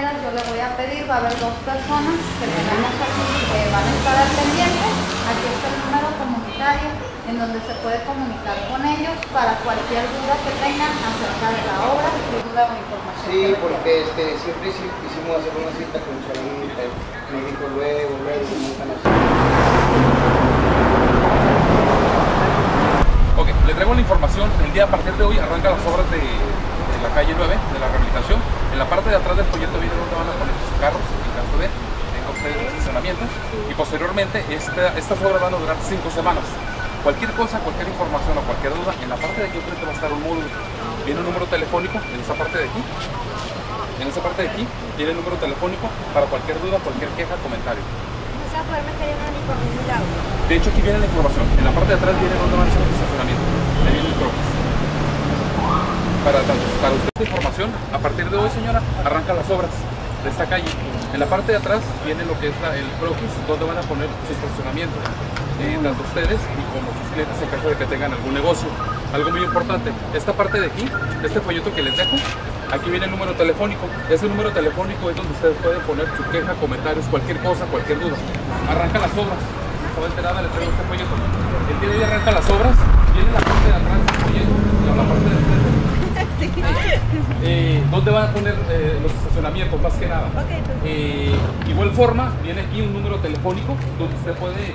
maneras yo le voy a pedir, va a haber dos personas que tenemos aquí que van a estar al pendiente. Aquí está el número comunitario en donde se puede comunicar con ellos para cualquier duda que tengan acerca de la obra, cualquier duda o información. Sí, porque este, siempre quisimos hacer una cita con Chavita, me dijo luego, luego, y nunca nos... Ok, le traigo la información. El día a partir de hoy arranca las obras de, de la calle 9, de la rehabilitación. En la parte de atrás del proyecto viene donde van a poner sus carros, en caso de tenga ustedes el estacionamiento. Y posteriormente, esta, estas obras van a durar cinco semanas. Cualquier cosa, cualquier información o cualquier duda, en la parte de aquí enfrente va a estar un módulo. Viene un número telefónico en esa parte de aquí. En esa parte de aquí tiene el número telefónico para cualquier duda, cualquier queja, comentario. De hecho, aquí viene la información. En la parte de atrás viene donde van a ser los estacionamientos. Ahí viene el. Para, para usted información, a partir de hoy, señora, arrancan las obras de esta calle. En la parte de atrás viene lo que es el croquis, donde van a poner su estacionamiento. Eh, tanto ustedes y como sus clientes en caso de que tengan algún negocio. Algo muy importante, esta parte de aquí, este folleto que les dejo, aquí viene el número telefónico. Ese número telefónico es donde ustedes pueden poner su queja, comentarios, cualquier cosa, cualquier duda. Arrancan las obras. Enterada, le traigo este folleto. El día de hoy arrancan las obras, viene la parte de atrás del folleto, la la parte de frente. Eh, ¿Dónde van a poner eh, los estacionamientos más que nada? Ok, perfecto. Eh, igual forma, viene aquí un número telefónico donde usted puede,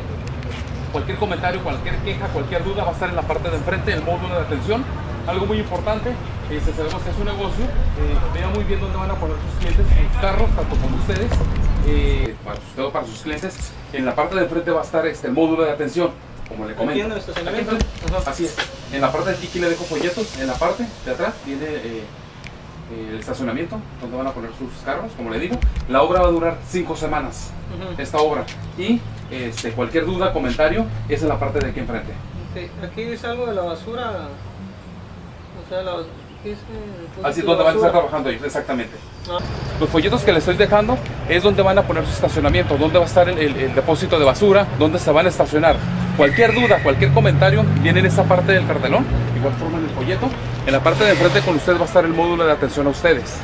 cualquier comentario, cualquier queja, cualquier duda va a estar en la parte de enfrente del módulo de atención. Algo muy importante, eh, si sabemos que es un negocio, eh, vea muy bien dónde van a poner sus clientes, sus carros, tanto como ustedes, eh, para, usted para sus clientes. En la parte de enfrente va a estar este, el módulo de atención, como le comento. en el estacionamiento. Aquí enfrente. Así es. En la parte de aquí, aquí le dejo folletos. En la parte de atrás viene eh, eh, el estacionamiento, donde van a poner sus carros, como le digo. La obra va a durar cinco semanas, esta obra. Y este, cualquier duda, comentario, es en la parte de aquí enfrente. Ok, Aquí dice algo de la basura. O sea, la, ¿qué dice? Así es donde van a estar trabajando ellos, exactamente. Ah. Los folletos que les estoy dejando es donde van a poner su estacionamiento, dónde va a estar el, el- el depósito de basura, dónde se van a estacionar. Cualquier duda, cualquier comentario, viene en esa parte del cartelón, igual forma en el folleto. En la parte de enfrente con ustedes va a estar el módulo de atención a ustedes.